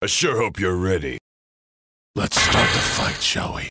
I sure hope you're ready. Let's start the fight, shall we?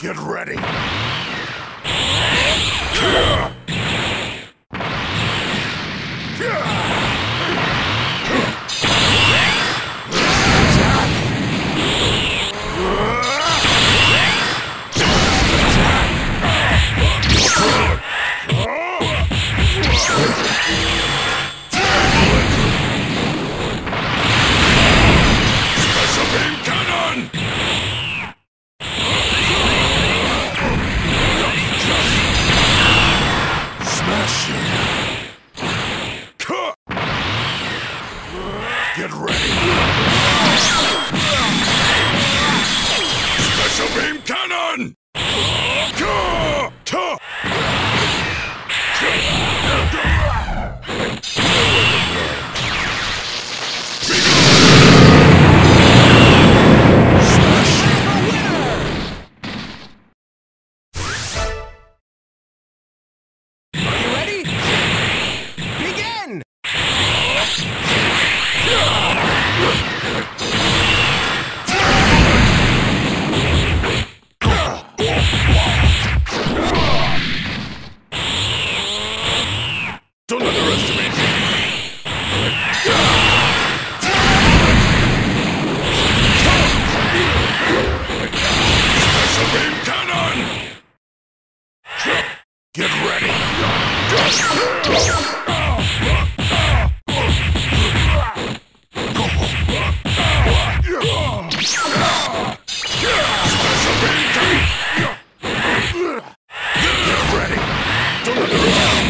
Get ready. Yeah. Get ready! Special beam cannon! murderer!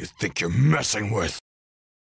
You think you're messing with?